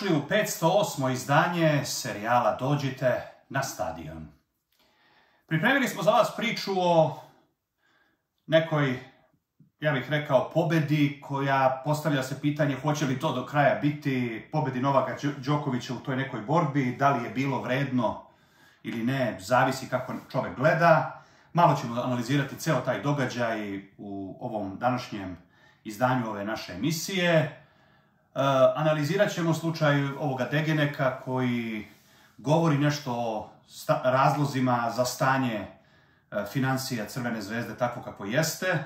Dobrodošli u 508. izdanje serijala Dođite na stadion. Pripremili smo za vas priču o nekoj, ja bih rekao, pobedi koja postavlja se pitanje hoće li to do kraja biti pobedi Novaka Đokovića u toj nekoj borbi, da li je bilo vredno ili ne, zavisi kako čovjek gleda. Malo ćemo analizirati ceo taj događaj u ovom današnjem izdanju ove naše emisije. E, analizirat ćemo slučaj ovoga Degeneka koji govori nešto o razlozima za stanje e, financija Crvene zvezde tako kako jeste.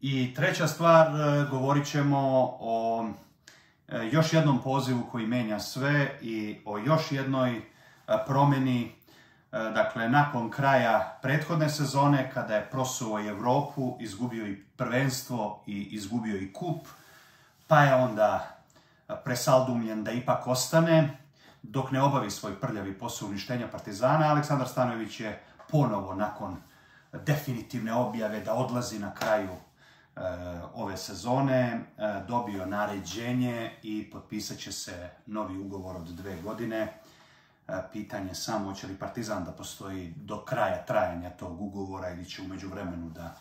I treća stvar, e, govorit ćemo o još jednom pozivu koji menja sve i o još jednoj promjeni Dakle, nakon kraja prethodne sezone, kada je prosuo i Evropu, izgubio i prvenstvo i izgubio i kup, pa je onda presaldumljen da ipak ostane, dok ne obavi svoj prljavi posao uništenja Partizana, Aleksandar Stanović je ponovo nakon definitivne objave da odlazi na kraju ove sezone, dobio naređenje i potpisat će se novi ugovor od dve godine pitanje samo hoće li Partizan da postoji do kraja trajanja tog ugovora ili će umeđu vremenu da,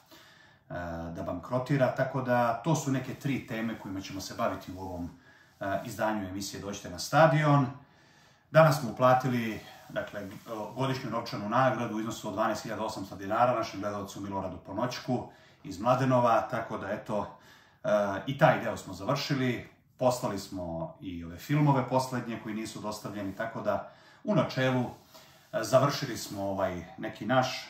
da bankrotira. Tako da to su neke tri teme kojima ćemo se baviti u ovom izdanju emisije Dođite na stadion. Danas smo uplatili dakle, godišnju novčanu nagradu u iznosu od 12.800 dinara našem gledalcu Miloradu Ponoćku iz Mladenova, tako da eto, i taj deo smo završili. Poslali smo i ove filmove poslednje koji nisu dostavljeni, tako da u načelu e, završili smo ovaj neki naš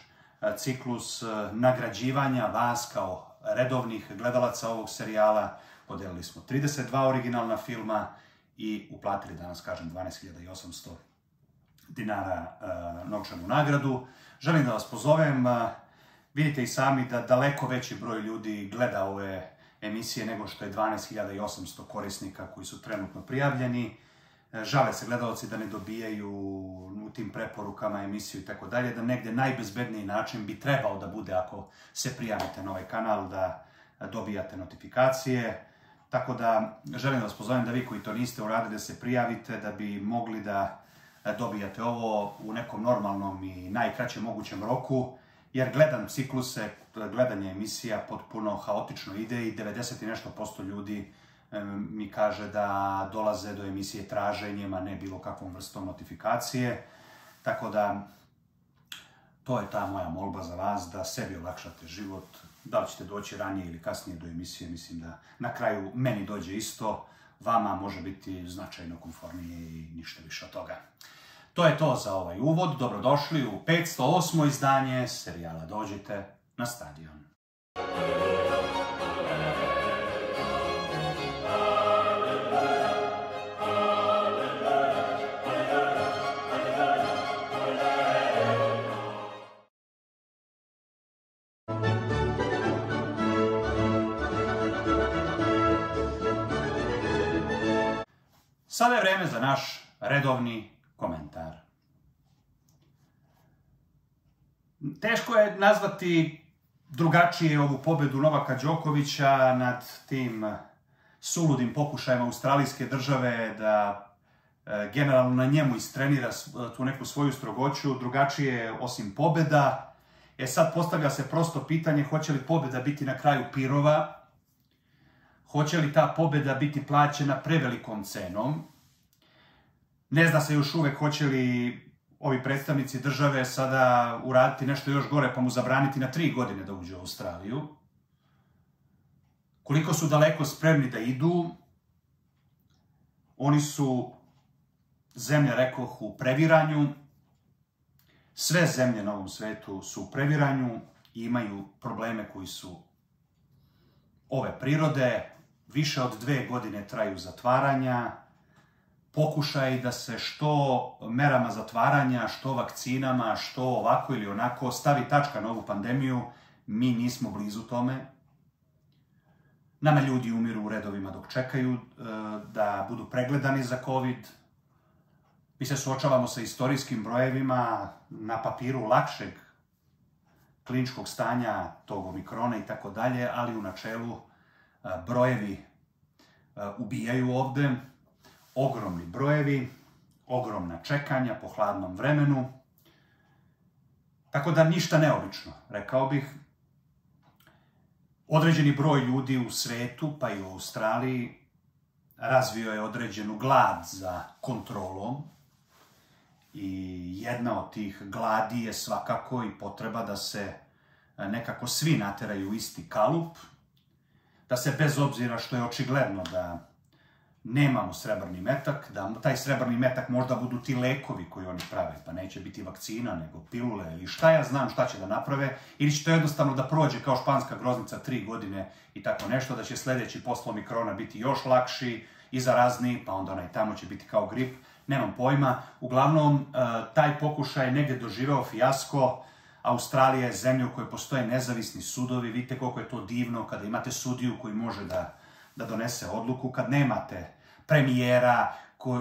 ciklus nagrađivanja vas kao redovnih gledalaca ovog serijala. Podelili smo 32 originalna filma i uplatili danas, kažem, 12.800 dinara novčanu nagradu. Želim da vas pozovem, vidite i sami da daleko veći broj ljudi gleda ove emisije nego što je 12.800 korisnika koji su trenutno prijavljeni. E, žale se gledalci da ne dobijaju u tim preporukama emisiju i tako dalje, da negdje najbezbedniji način bi trebao da bude ako se prijavite na ovaj kanal da dobijate notifikacije. Tako da želim da vas pozovem da vi koji to niste uradili da se prijavite, da bi mogli da dobijate ovo u nekom normalnom i najkraćem mogućem roku, jer gledam cikluse, gledanje emisija potpuno haotično ide i 90 i nešto posto ljudi mi kaže da dolaze do emisije traženjem, a ne bilo kakvom vrstom notifikacije. Tako da, to je ta moja molba za vas, da sebi olakšate život. Da li ćete doći ranije ili kasnije do emisije, mislim da na kraju meni dođe isto, vama može biti značajno konformije i ništa više od toga. To je to za ovaj uvod. Dobrodošli u 508. izdanje serijala Dođite na stadion. Sada je vreme za naš redovni komentar. Teško je nazvati drugačije ovu pobedu Novaka Đokovića nad tim suludim pokušajima australijske države da e, generalno na njemu istrenira tu neku svoju strogoću, drugačije osim pobeda. E sad postavlja se prosto pitanje hoće li pobeda biti na kraju pirova, Hoće li ta pobjeda biti plaćena prevelikom cenom? Ne zna se još uvek hoće li ovi predstavnici države sada uraditi nešto još gore pa mu zabraniti na tri godine da uđe u Australiju. Koliko su daleko spremni da idu, oni su zemlje, rekoh, u previranju. Sve zemlje na ovom svetu su u previranju i imaju probleme koji su ove prirode, više od dve godine traju zatvaranja, pokušaj da se što merama zatvaranja, što vakcinama, što ovako ili onako stavi tačka na ovu pandemiju, mi nismo blizu tome. Nama ljudi umiru u redovima dok čekaju e, da budu pregledani za COVID. Mi se suočavamo sa istorijskim brojevima na papiru lakšeg kliničkog stanja tog omikrona i tako dalje, ali u načelu brojevi ubijaju ovde. Ogromni brojevi, ogromna čekanja po hladnom vremenu. Tako da ništa neobično, rekao bih. Određeni broj ljudi u svetu, pa i u Australiji, razvio je određenu glad za kontrolom. I jedna od tih gladi je svakako i potreba da se nekako svi nateraju isti kalup, da se bez obzira što je očigledno da nemamo srebrni metak, da taj srebrni metak možda budu ti lekovi koji oni prave, pa neće biti vakcina, nego pilule ili šta ja znam šta će da naprave, ili će to jednostavno da prođe kao španska groznica tri godine i tako nešto, da će sljedeći poslo mikrona biti još lakši i zarazniji, pa onda onaj tamo će biti kao grip, nemam pojma. Uglavnom, e, taj pokušaj je negdje doživeo fijasko, Australija je zemlja u kojoj postoje nezavisni sudovi, vidite koliko je to divno kada imate sudiju koji može da, da donese odluku, kad nemate premijera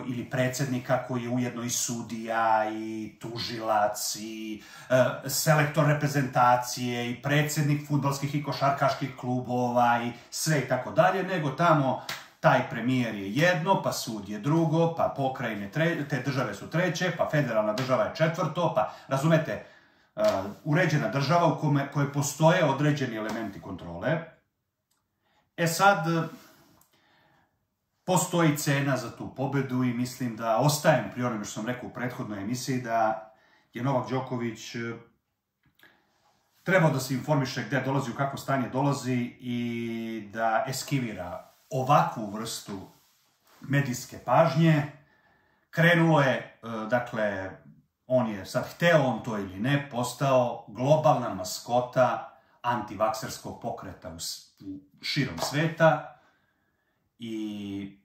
ili predsjednika koji je ujedno i sudija i tužilac i e, selektor reprezentacije i predsjednik futbolskih i košarkaških klubova i sve i tako dalje, nego tamo taj premijer je jedno, pa sud je drugo, pa pokrajine te države su treće, pa federalna država je četvrto, pa razumete, Uh, uređena država u kome, koje postoje određeni elementi kontrole. E sad, postoji cena za tu pobedu i mislim da ostajem pri onome što sam rekao u prethodnoj emisiji da je Novak Đoković uh, trebao da se informiše gdje dolazi, u kakvo stanje dolazi i da eskivira ovakvu vrstu medijske pažnje. Krenulo je, uh, dakle, on je, sad hteo on to ili ne, postao globalna maskota antivakserskog pokreta u, širom sveta i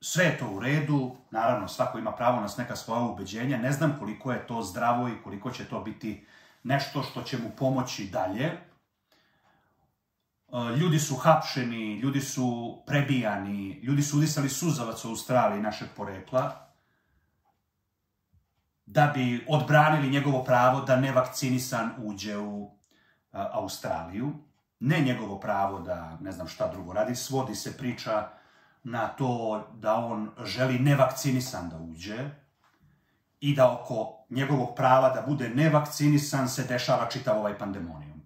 sve je to u redu, naravno svako ima pravo na neka svoja ubeđenja, ne znam koliko je to zdravo i koliko će to biti nešto što će mu pomoći dalje. E, ljudi su hapšeni, ljudi su prebijani, ljudi su udisali suzavac u Australiji našeg porekla, da bi odbranili njegovo pravo da nevakcinisan uđe u Australiju. Ne njegovo pravo da ne znam šta drugo radi, svodi se priča na to da on želi nevakcinisan da uđe i da oko njegovog prava da bude nevakcinisan se dešava čitav ovaj pandemonijum.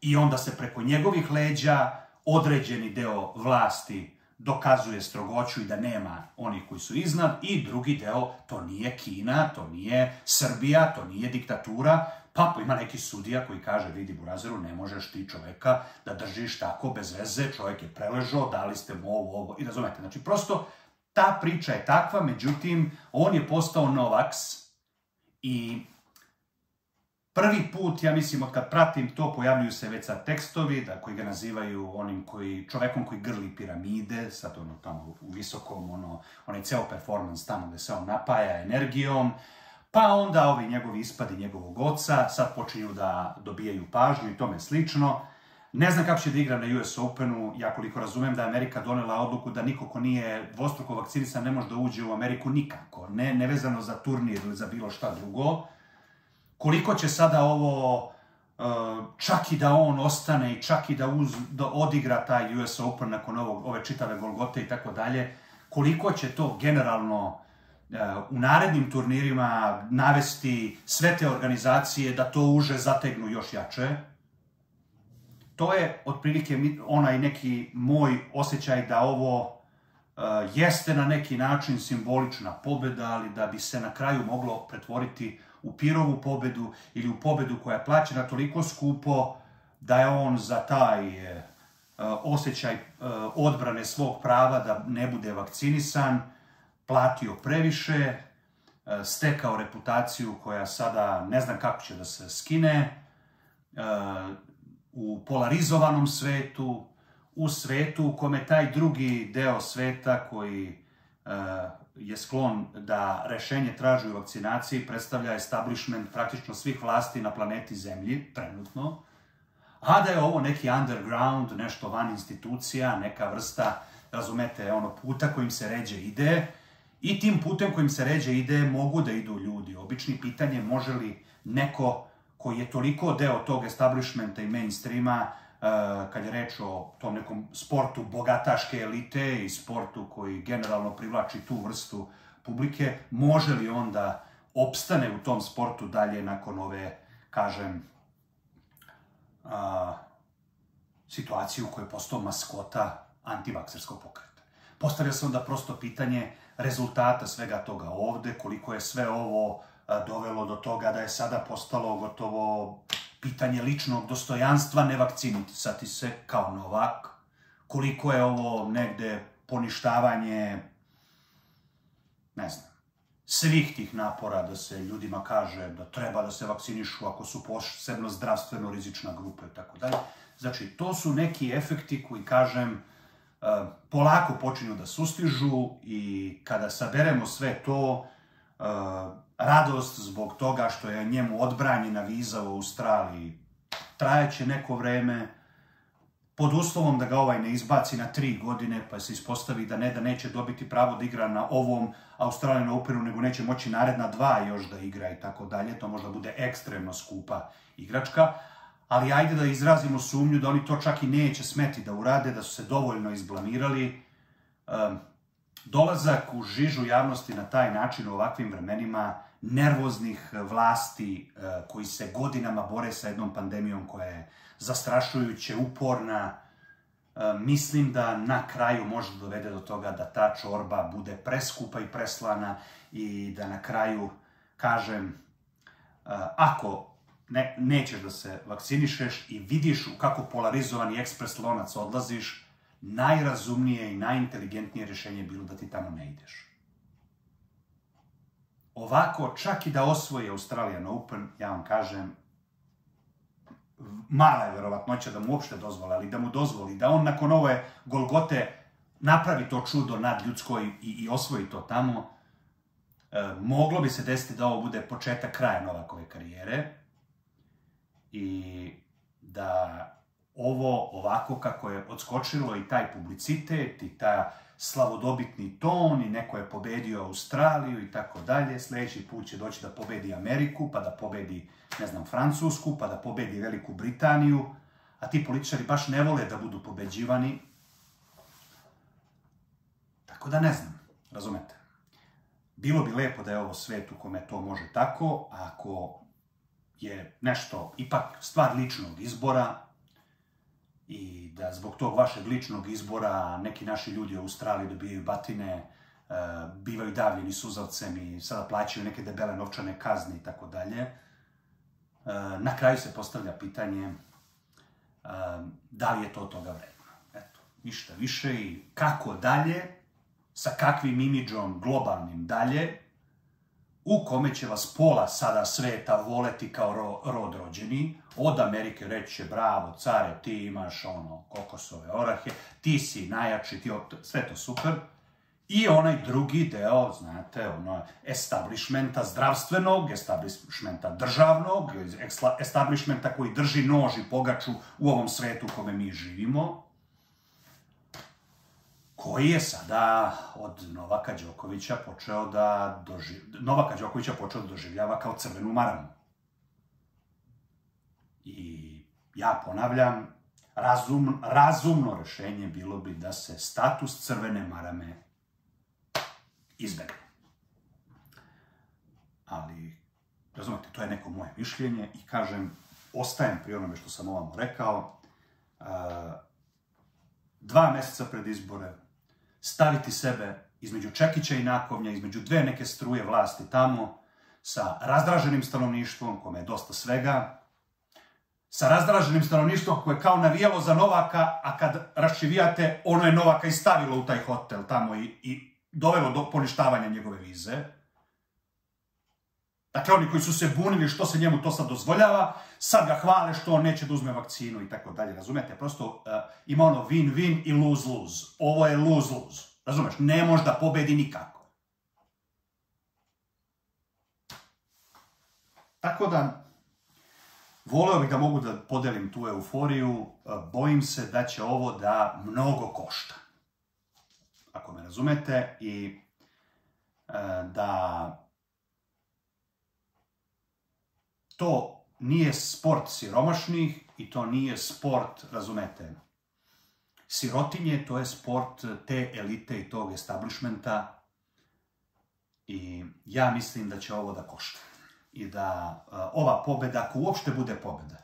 I onda se preko njegovih leđa određeni deo vlasti dokazuje strogoću i da nema onih koji su iznad i drugi deo, to nije Kina, to nije Srbija, to nije diktatura, pa ima neki sudija koji kaže, vidi Burazeru, ne možeš ti čoveka da držiš tako bez veze, čovjek je preležao, dali ste mu ovo, ovo, i razumete, znači prosto ta priča je takva, međutim, on je postao Novaks i Prvi put, ja mislim, od kad pratim to, pojavljuju se već sad tekstovi, da, koji ga nazivaju onim koji, čovekom koji grli piramide, sad ono tamo u visokom, ono, onaj ceo performans tamo gdje se on napaja energijom, pa onda ovi njegovi ispadi njegovog oca, sad počinju da dobijaju pažnju i tome slično. Ne znam kako će da igra na US Openu, ja koliko razumijem da je Amerika donela odluku da niko ko nije dvostruko vakcinisan ne može da uđe u Ameriku nikako, ne, nevezano za turnir ili za bilo šta drugo. Koliko će sada ovo, uh, čak i da on ostane i čak i da, uz, da odigra taj US Open nakon ovog, ove čitave Golgote i tako dalje, koliko će to generalno u narednim turnirima navesti sve te organizacije da to uže zategnu još jače. To je otprilike onaj neki moj osjećaj da ovo uh, jeste na neki način simbolična pobjeda, ali da bi se na kraju moglo pretvoriti u Pirovu pobedu ili u pobedu koja je plaćena toliko skupo da je on za taj e, osjećaj e, odbrane svog prava da ne bude vakcinisan, platio previše, e, stekao reputaciju koja sada ne znam kako će da se skine, u polarizovanom svetu, u svetu u kome taj drugi deo sveta koji je sklon da rešenje traži u vakcinaciji predstavlja establishment praktično svih vlasti na planeti Zemlji, trenutno, a da je ovo neki underground, nešto van institucija, neka vrsta, razumete, ono puta kojim se ređe ide, i tim putem kojim se ređe ide mogu da idu ljudi. Obični pitanje može li neko koji je toliko deo tog establishmenta i mainstreama kad je reč o tom nekom sportu bogataške elite i sportu koji generalno privlači tu vrstu publike, može li onda opstane u tom sportu dalje nakon ove, kažem, a, situaciju u kojoj je postao maskota antivakserskog pokreta. Postavlja se onda prosto pitanje rezultata svega toga ovde, koliko je sve ovo dovelo do toga da je sada postalo gotovo pitanje ličnog dostojanstva nevakcinisati se kao Novak, koliko je ovo negde poništavanje, ne znam, svih tih napora da se ljudima kaže da treba da se vakcinišu ako su posebno zdravstveno rizična grupa i tako dalje. Znači, to su neki efekti koji, kažem, polako počinju da sustižu i kada saberemo sve to, e, radost zbog toga što je njemu odbranjena viza u Australiji trajeće neko vreme, pod uslovom da ga ovaj ne izbaci na tri godine, pa se ispostavi da ne da neće dobiti pravo da igra na ovom Australijan Openu, nego neće moći naredna dva još da igra i tako dalje. To možda bude ekstremno skupa igračka, ali ajde da izrazimo sumnju da oni to čak i neće smeti da urade, da su se dovoljno izblamirali. Dolazak u žižu javnosti na taj način u ovakvim vremenima nervoznih vlasti uh, koji se godinama bore sa jednom pandemijom koja je zastrašujuće, uporna, uh, mislim da na kraju može dovede do toga da ta čorba bude preskupa i preslana i da na kraju, kažem, uh, ako ne, nećeš da se vakcinišeš i vidiš u kako polarizovani ekspres lonac odlaziš, najrazumnije i najinteligentnije rješenje je bilo da ti tamo ne ideš. Ovako, čak i da osvoji Australian Open, ja vam kažem, mala je verovatnoća da mu uopšte dozvole, ali da mu dozvoli, da on nakon ove Golgote napravi to čudo nad ljudskoj i, i osvoji to tamo, e, moglo bi se desiti da ovo bude početak kraja Novakove karijere, i da ovo ovako kako je odskočilo i taj publicitet i ta slavodobitni ton i neko je pobedio Australiju i tako dalje, sledeći put će doći da pobedi Ameriku, pa da pobedi, ne znam, Francusku, pa da pobedi Veliku Britaniju, a ti političari baš ne vole da budu pobeđivani. Tako da ne znam, razumete. Bilo bi lepo da je ovo svet u kome to može tako, ako je nešto ipak stvar ličnog izbora i da zbog tog vašeg ličnog izbora neki naši ljudi u Australiji dobijaju batine, e, bivaju davljeni suzavcem i sada plaćaju neke debele novčane kazne i tako dalje. E, na kraju se postavlja pitanje e, da li je to toga vredno. Eto, ništa više i kako dalje, sa kakvim imidžom globalnim dalje, u kome će vas pola sada sveta voleti kao ro, rod rođeni, od Amerike reće, bravo, care, ti imaš ono, kokosove orahe, ti si najjači, ti, sve to super. I onaj drugi deo, znate, ono, establishmenta zdravstvenog, establishmenta državnog, establishmenta koji drži nož i pogaču u ovom svetu u kome mi živimo, koji je sada od Novaka Đokovića počeo da doživ... Novaka Đokovića počeo da doživljava kao crvenu maramu. I ja ponavljam, razum, razumno rešenje bilo bi da se status crvene marame izbegne. Ali, razumete, to je neko moje mišljenje i kažem, ostajem pri onome što sam ovamo rekao. Dva meseca pred izbore, staviti sebe između Čekića i Nakovnja, između dve neke struje vlasti tamo, sa razdraženim stanovništvom, kome je dosta svega, sa razdraženim stanovništvom koje je kao navijalo za Novaka, a kad raščivijate, ono je Novaka i stavilo u taj hotel tamo i, i dovelo do poništavanja njegove vize. Dakle, oni koji su se bunili što se njemu to sad dozvoljava, sad ga hvale što on neće da uzme vakcinu i tako dalje, razumete? Prosto uh, ima ono win-win i lose-lose. Ovo je lose-lose, razumeš? Ne može da pobedi nikako. Tako da, voleo bih da mogu da podelim tu euforiju, uh, bojim se da će ovo da mnogo košta. Ako me razumete, i uh, da to nije sport siromašnih i to nije sport, razumete, sirotinje, to je sport te elite i tog establishmenta i ja mislim da će ovo da košta. I da ova pobeda, ako uopšte bude pobeda,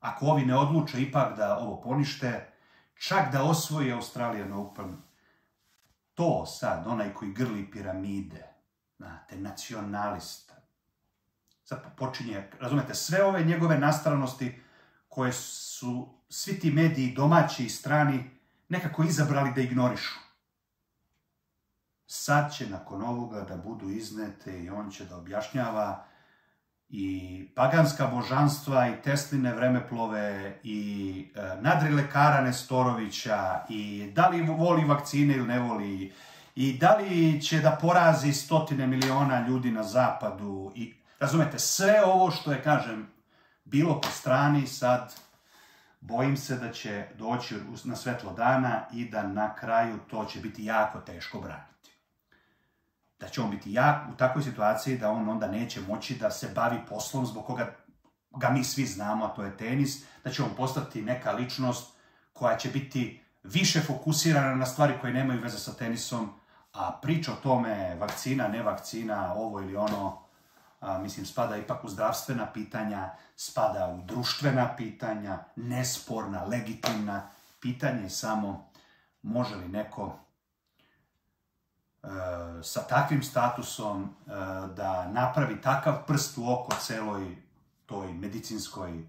ako ovi ne odluče ipak da ovo ponište, čak da osvoji Australijan Open, to sad, onaj koji grli piramide, znate, nacionalista, sad počinje, razumete, sve ove njegove nastranosti koje su svi ti mediji, domaći i strani, nekako izabrali da ignorišu. Sad će nakon ovoga da budu iznete i on će da objašnjava i paganska božanstva i Tesline vremeplove i e, nadri lekara Nestorovića i da li voli vakcine ili ne voli i da li će da porazi stotine miliona ljudi na zapadu i razumete, sve ovo što je, kažem, bilo po strani sad bojim se da će doći na svetlo dana i da na kraju to će biti jako teško braniti. Da će on biti jak u takvoj situaciji da on onda neće moći da se bavi poslom zbog koga ga mi svi znamo, a to je tenis, da će on postati neka ličnost koja će biti više fokusirana na stvari koje nemaju veze sa tenisom, a priča o tome vakcina, ne vakcina, ovo ili ono, mislim, spada ipak u zdravstvena pitanja, spada u društvena pitanja, nesporna, legitimna pitanja i samo može li neko e, sa takvim statusom e, da napravi takav prst u oko celoj toj medicinskoj e,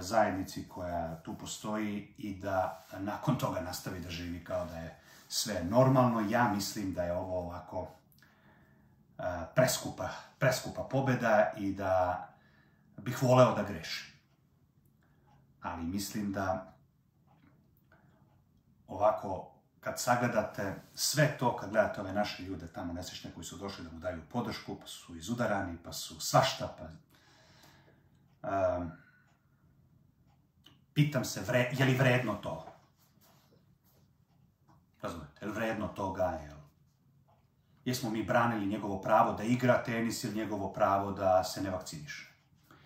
zajednici koja tu postoji i da nakon toga nastavi da živi kao da je sve normalno. Ja mislim da je ovo ovako preskupa, preskupa pobeda i da bih voleo da grešim. Ali mislim da ovako, kad sagledate sve to, kad gledate ove naše ljude tamo nesečne koji su došli da mu daju podršku, pa su izudarani, pa su svašta, pa... pitam se, je li vredno to? Razumete, je li vredno toga, je Jesmo mi branili njegovo pravo da igra tenis ili njegovo pravo da se ne vakciniše?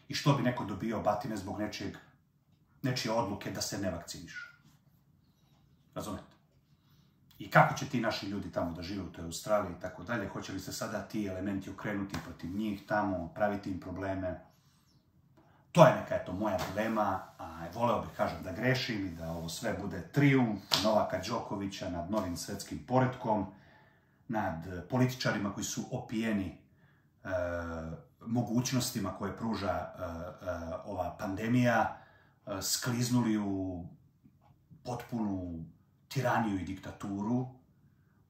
I što bi neko dobio batine zbog nečijeg, nečije odluke da se ne vakciniše? Razumete? I kako će ti naši ljudi tamo da žive u toj Australiji i tako dalje? Hoće li se sada ti elementi okrenuti protiv njih tamo, praviti im probleme? To je neka, eto, moja dilema, a voleo bih, kažem, da grešim i da ovo sve bude trijumf Novaka Đokovića nad novim svetskim poredkom, nad političarima koji su opijeni e, mogućnostima koje pruža e, e, ova pandemija, skliznuli u potpunu tiraniju i diktaturu,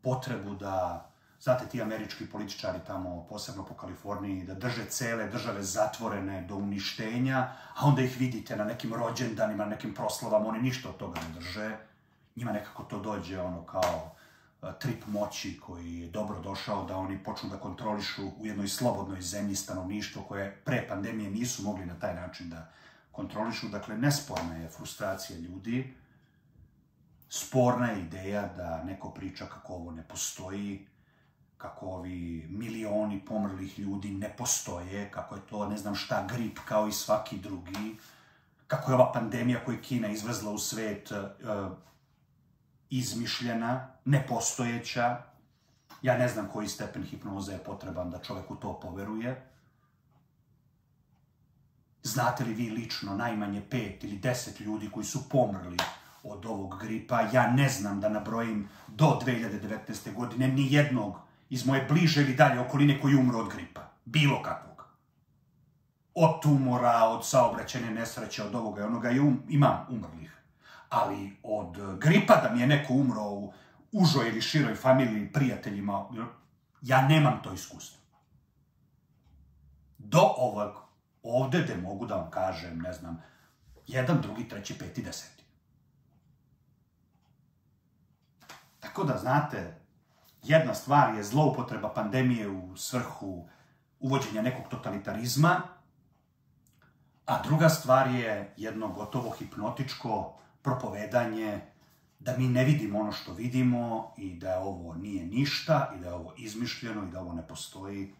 potrebu da, znate, ti američki političari tamo, posebno po Kaliforniji, da drže cele države zatvorene do uništenja, a onda ih vidite na nekim rođendanima, na nekim proslavama, oni ništa od toga ne drže. Njima nekako to dođe ono kao trip moći koji je dobro došao da oni počnu da kontrolišu u jednoj slobodnoj zemlji stanovništvo koje pre pandemije nisu mogli na taj način da kontrolišu. Dakle, nesporna je frustracija ljudi, sporna je ideja da neko priča kako ovo ne postoji, kako ovi milioni pomrlih ljudi ne postoje, kako je to ne znam šta grip kao i svaki drugi, kako je ova pandemija koju je Kina izvezla u svet izmišljena, nepostojeća. Ja ne znam koji stepen hipnoze je potreban da čovjek u to poveruje. Znate li vi lično najmanje pet ili deset ljudi koji su pomrli od ovog gripa? Ja ne znam da nabrojim do 2019. godine ni jednog iz moje bliže ili dalje okoline koji umro od gripa. Bilo kakvog. Od tumora, od saobraćene nesreće, od ovoga i onoga. Um, imam umrlih ali od gripa da mi je neko umro u užoj ili široj familiji, prijateljima, ja nemam to iskustvo. Do ovog, ovde gde mogu da vam kažem, ne znam, jedan, drugi, treći, peti, deseti. Tako da, znate, jedna stvar je zloupotreba pandemije u svrhu uvođenja nekog totalitarizma, a druga stvar je jedno gotovo hipnotičko propovedanje, da mi ne vidimo ono što vidimo i da ovo nije ništa i da je ovo izmišljeno i da ovo ne postoji.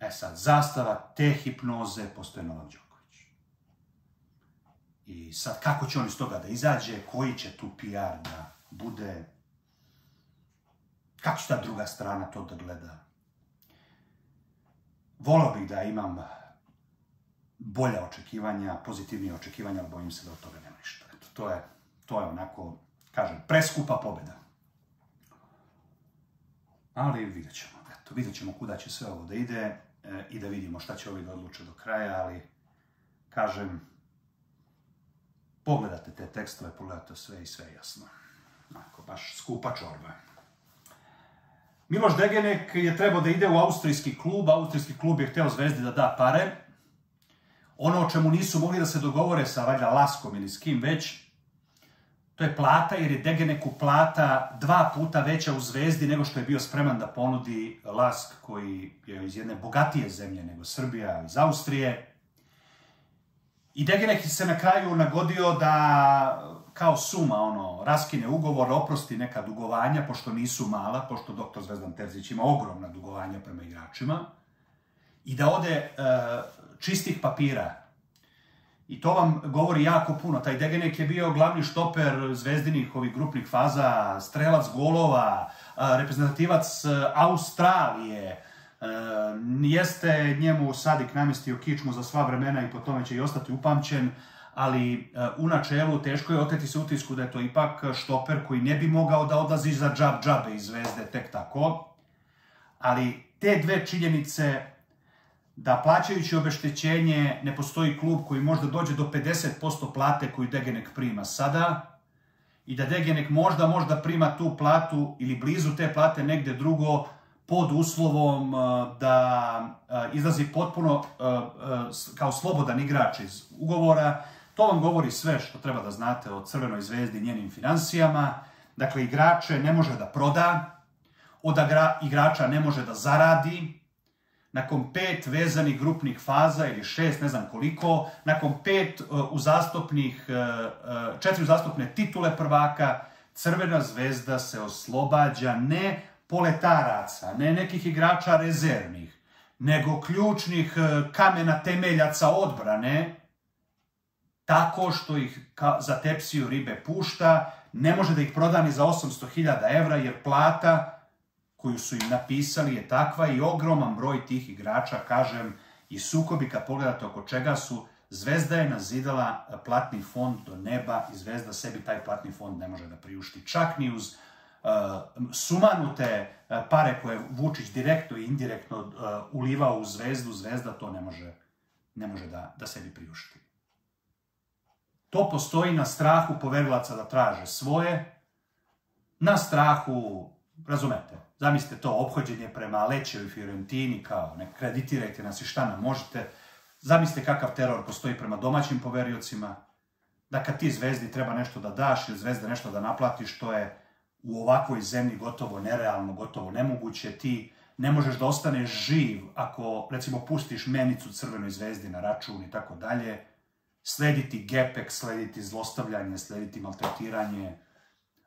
E sad, zastava te hipnoze postoje Novak Đoković. I sad, kako će on iz toga da izađe, koji će tu PR da bude, kako će ta druga strana to da gleda. Volao bih da imam bolja očekivanja, pozitivnije očekivanja, ali bojim se da od toga nema ništa. To je, to je onako, kažem, preskupa pobjeda. Ali vidjet ćemo, eto, vidjet ćemo kuda će sve ovo da ide e, i da vidimo šta će ovi da odluče do kraja, ali, kažem, pogledate te tekstove, pogledate sve i sve jasno. Onako, baš skupa čorba. Miloš Degenek je trebao da ide u austrijski klub, austrijski klub je htio Zvezdi da da pare, ono o čemu nisu mogli da se dogovore sa valjda Laskom ili s kim već, to je plata jer je Degeneku plata dva puta veća u Zvezdi nego što je bio spreman da ponudi Lask koji je iz jedne bogatije zemlje nego Srbija, iz Austrije. I Degenek se na kraju nagodio da kao suma ono, raskine ugovor, oprosti neka dugovanja, pošto nisu mala, pošto doktor Zvezdan Terzić ima ogromna dugovanja prema igračima, i da ode e, čistih papira. I to vam govori jako puno. Taj Degenek je bio glavni štoper zvezdinih ovih grupnih faza, strelac golova, reprezentativac e, Australije. E, jeste njemu Sadik namestio kičmu za sva vremena i po tome će i ostati upamćen, ali e, u načelu teško je oteti se utisku da je to ipak štoper koji ne bi mogao da odlazi za džab džabe iz zvezde tek tako. Ali te dve činjenice da plaćajući obeštećenje ne postoji klub koji možda dođe do 50% plate koju Degenek prima sada i da Degenek možda možda prima tu platu ili blizu te plate negde drugo pod uslovom uh, da uh, izlazi potpuno uh, kao slobodan igrač iz ugovora. To vam govori sve što treba da znate o Crvenoj zvezdi i njenim financijama. Dakle, igrače ne može da proda, od igrača ne može da zaradi, nakon pet vezanih grupnih faza ili šest, ne znam koliko, nakon pet uh, uzastopnih, uh, uh, četiri uzastopne titule prvaka, Crvena zvezda se oslobađa ne poletaraca, ne nekih igrača rezervnih, nego ključnih kamena temeljaca odbrane, tako što ih za tepsiju ribe pušta, ne može da ih proda ni za 800.000 evra, jer plata koju su im napisali je takva i ogroman broj tih igrača, kažem, i sukobi kad pogledate oko čega su, Zvezda je nazidala platni fond do neba i Zvezda sebi taj platni fond ne može da priušti. Čak ni uz uh, sumanute uh, pare koje Vučić direktno i indirektno uh, ulivao u Zvezdu, Zvezda to ne može, ne može da, da sebi priušti. To postoji na strahu poverilaca da traže svoje, na strahu, razumete, Zamislite to obhođenje prema Lećevu i Fiorentini, kao ne kreditirajte nas i šta nam možete. Zamislite kakav teror postoji prema domaćim poveriocima, da kad ti zvezdi treba nešto da daš ili zvezda nešto da naplatiš, to je u ovakvoj zemlji gotovo nerealno, gotovo nemoguće. Ti ne možeš da ostaneš živ ako, recimo, pustiš menicu crvenoj zvezdi na račun i tako dalje. Slediti gepek, slediti zlostavljanje, slediti maltretiranje,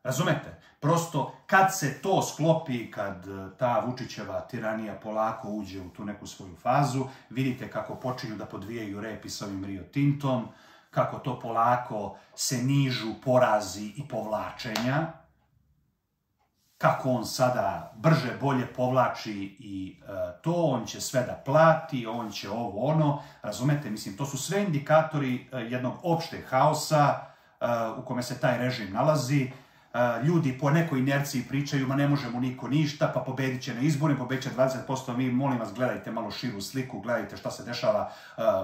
Razumete? Prosto, kad se to sklopi, kad e, ta Vučićeva tiranija polako uđe u tu neku svoju fazu, vidite kako počinju da podvijaju repi s ovim Rio Tintom, kako to polako se nižu porazi i povlačenja, kako on sada brže, bolje povlači i e, to, on će sve da plati, on će ovo, ono, razumete, mislim, to su sve indikatori e, jednog opšte haosa u kome se taj režim nalazi, ljudi po nekoj inerciji pričaju, ma ne možemo niko ništa, pa pobedit će na izborima, pobedit će 20%, mi molim vas gledajte malo širu sliku, gledajte šta se dešava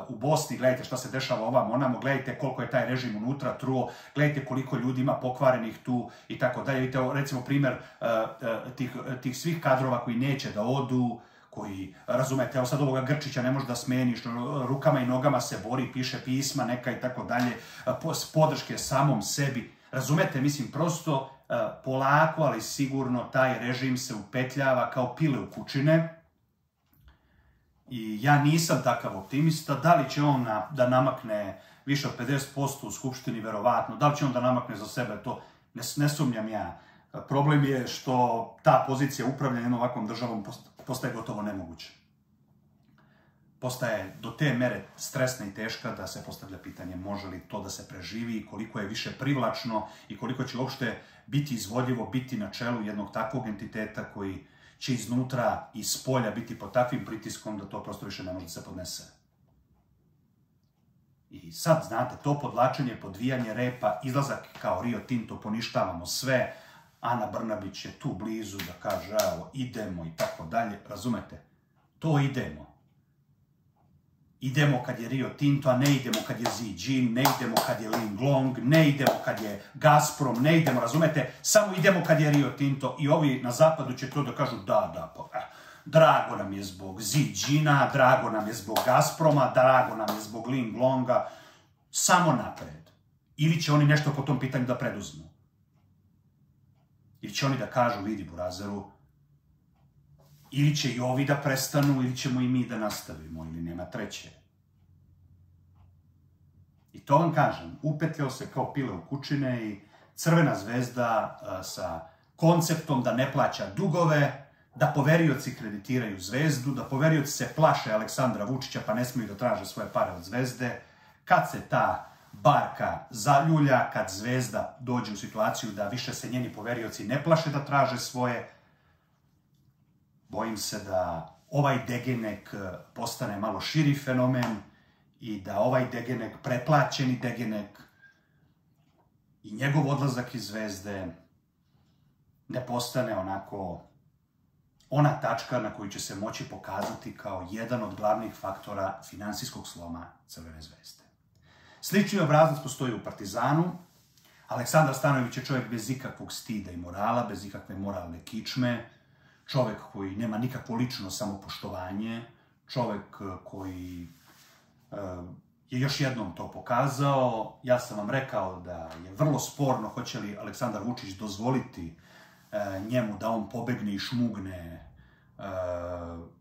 u Bosni, gledajte šta se dešava ovamo onamo, gledajte koliko je taj režim unutra truo, gledajte koliko ljudi ima pokvarenih tu i tako dalje. Vidite, recimo primjer tih, tih svih kadrova koji neće da odu, koji, razumete, evo sad ovoga Grčića ne može da smeni, što rukama i nogama se bori, piše pisma neka i tako dalje, podrške samom sebi, Razumete, mislim, prosto e, polako, ali sigurno taj režim se upetljava kao pile u kućine. I ja nisam takav optimista. Da li će on da namakne više od 50% u Skupštini, verovatno. Da li će on da namakne za sebe to, ne, ne sumnjam ja. Problem je što ta pozicija upravljanja jednom ovakvom državom postaje gotovo nemoguća. Postaje do te mere stresna i teška da se postavlja pitanje može li to da se preživi, koliko je više privlačno i koliko će uopšte biti izvodljivo biti na čelu jednog takvog entiteta koji će iznutra i s polja biti pod takvim pritiskom da to prosto više ne može da se podnese. I sad, znate, to podlačenje, podvijanje repa, izlazak kao Rio Tinto, poništavamo sve, Ana Brnabić je tu blizu da kaže, evo, idemo i tako dalje, razumete? To idemo. Idemo kad je Rio Tinto, a ne idemo kad je Zijin, ne idemo kad je Linglong, ne idemo kad je Gazprom, ne idemo, razumete? Samo idemo kad je Rio Tinto i ovi na zapadu će to da kažu da, da, pa, eh, drago nam je zbog Zijina, drago nam je zbog Gazproma, drago nam je zbog Linglonga, samo napred. Ili će oni nešto po tom pitanju da preduzmu. Ili će oni da kažu, vidi Burazeru, ili će i ovi da prestanu, ili ćemo i mi da nastavimo, ili nema treće. I to vam kažem, upetljao se kao pile u kućine i crvena zvezda a, sa konceptom da ne plaća dugove, da poverioci kreditiraju zvezdu, da poverioci se plaše Aleksandra Vučića pa ne smiju da traže svoje pare od zvezde, kad se ta barka zaljulja, kad zvezda dođe u situaciju da više se njeni poverioci ne plaše da traže svoje, bojim se da ovaj degenek postane malo širi fenomen i da ovaj degenek, preplaćeni degenek i njegov odlazak iz zvezde ne postane onako ona tačka na koju će se moći pokazati kao jedan od glavnih faktora finansijskog sloma Crvene zvezde. Slični obrazac postoji u Partizanu. Aleksandar Stanović je čovjek bez ikakvog stida i morala, bez ikakve moralne kičme, čovjek koji nema nikakvo lično samopoštovanje, čovjek koji je još jednom to pokazao. Ja sam vam rekao da je vrlo sporno hoće li Aleksandar Vučić dozvoliti njemu da on pobegne i šmugne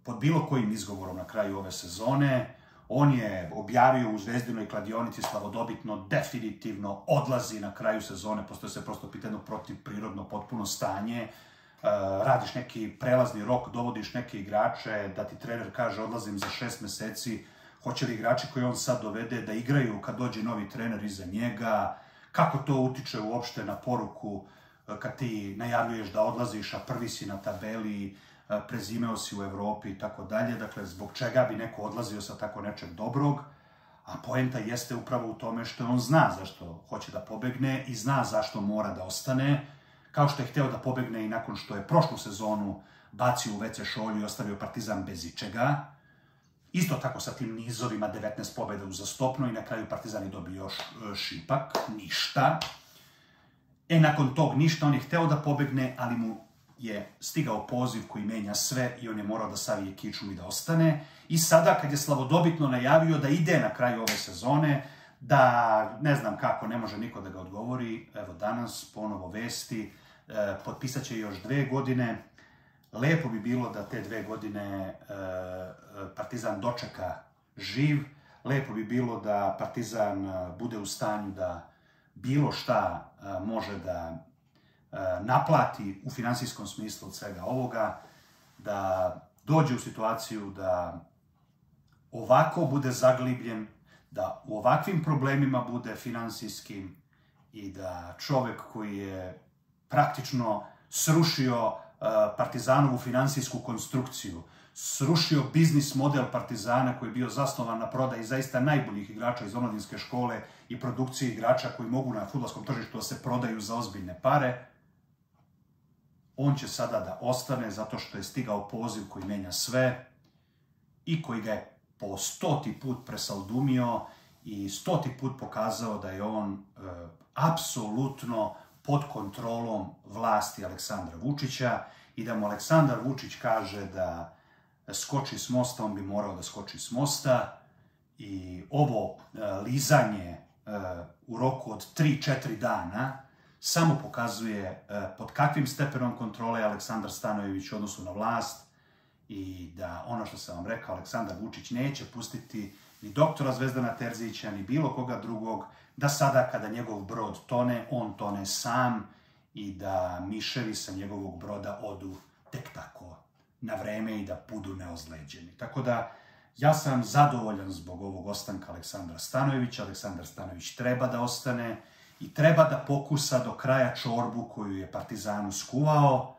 pod bilo kojim izgovorom na kraju ove sezone. On je objavio u Zvezdinoj kladionici slavodobitno, definitivno odlazi na kraju sezone, postoje se prosto pitanje protiv prirodno potpuno stanje. Radiš neki prelazni rok, dovodiš neke igrače, da ti trener kaže odlazim za šest meseci, hoće li igrači koji on sad dovede da igraju kad dođe novi trener iza njega, kako to utiče uopšte na poruku kad ti najavljuješ da odlaziš, a prvi si na tabeli, prezimeo si u Evropi i tako dalje, dakle, zbog čega bi neko odlazio sa tako nečeg dobrog, a poenta jeste upravo u tome što on zna zašto hoće da pobegne i zna zašto mora da ostane, kao što je hteo da pobegne i nakon što je prošlu sezonu bacio u WC šolju i ostavio Partizan bez ičega, Isto tako sa tim nizovima 19 pobjeda uzastopno i na kraju Partizan je dobio još e, šipak, ništa. E, nakon tog ništa, on je hteo da pobegne, ali mu je stigao poziv koji menja sve i on je morao da savije kiču i da ostane. I sada, kad je slavodobitno najavio da ide na kraju ove sezone, da ne znam kako, ne može niko da ga odgovori, evo danas ponovo vesti, potpisat će još dve godine, lepo bi bilo da te dve godine e, Partizan dočeka živ, lepo bi bilo da Partizan e, bude u stanju da bilo šta može da naplati u finansijskom smislu od svega ovoga, da dođe u situaciju da ovako bude zaglibljen, da u ovakvim problemima bude finansijskim i da čovek koji je praktično srušio Partizanovu finansijsku konstrukciju, srušio biznis model Partizana koji je bio zasnovan na prodaji zaista najboljih igrača iz omladinske škole i produkcije igrača koji mogu na futbolskom tržištu da se prodaju za ozbiljne pare, on će sada da ostane zato što je stigao poziv koji menja sve i koji ga je po stoti put presaldumio i stoti put pokazao da je on e, apsolutno pod kontrolom vlasti Aleksandra Vučića i da mu Aleksandar Vučić kaže da skoči s mosta, on bi morao da skoči s mosta. I ovo e, lizanje e, u roku od 3-4 dana samo pokazuje e, pod kakvim stepenom kontrole je Aleksandar Stanojević odnosu na vlast i da ono što sam vam rekao, Aleksandar Vučić neće pustiti ni doktora Zvezdana Terzića, ni bilo koga drugog, da sada kada njegov brod tone, on tone sam i da miševi sa njegovog broda odu tek tako na vreme i da budu neozleđeni. Tako da Ja sam zadovoljan zbog ovog ostanka Aleksandra Stanojevića. Aleksandar Stanojević treba da ostane i treba da pokusa do kraja čorbu koju je Partizanu skuvao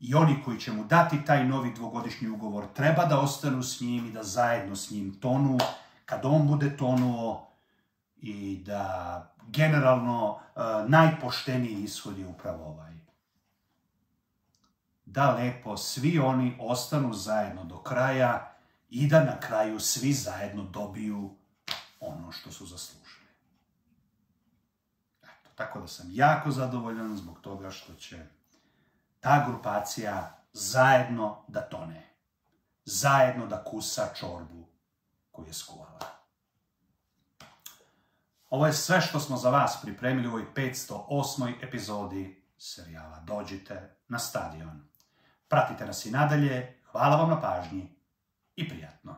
i oni koji će mu dati taj novi dvogodišnji ugovor treba da ostanu s njim i da zajedno s njim tonu kad on bude tonuo i da generalno uh, najpošteniji ishod je upravo ovaj. Da lepo svi oni ostanu zajedno do kraja i da na kraju svi zajedno dobiju ono što su zaslužili. Eto, tako da sam jako zadovoljan zbog toga što će ta grupacija zajedno da tone. Zajedno da kusa čorbu koji je skuhala. Ovo je sve što smo za vas pripremili u ovoj 508. epizodi serijala Dođite na stadion. Pratite nas i nadalje, hvala vam na pažnji i prijatno.